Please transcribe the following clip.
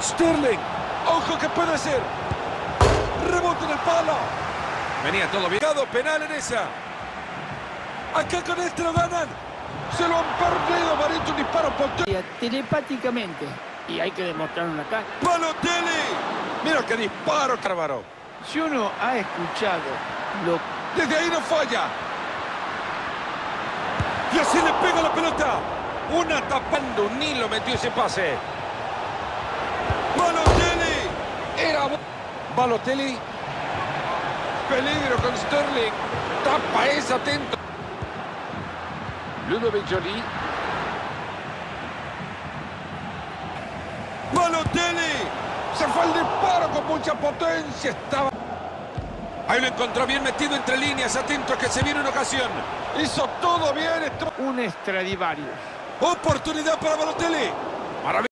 Sterling. Ojo que puede ser. Rebote en el palo. Venía todo bien. Penal en esa. Acá con este lo ganan. Se lo han perdido, Marito. Un disparo potente. telepáticamente. Y hay que demostrarlo acá. Balotelli. Mira qué disparo, Cárvaro. Si uno ha escuchado lo Desde ahí no falla. Y así le pega la pelota. Una tapando un hilo metió ese pase. Balotelli. Era Balotelli. Peligro con Sterling. Tapa es atento. Ludovic Jolie. Balotelli. Se fue el disparo con mucha potencia. Estaba. Ahí lo encontró bien metido entre líneas. Atento que se viene una ocasión. Hizo todo bien. Un Stradivarius. Oportunidad para Balotelli. Maravilloso.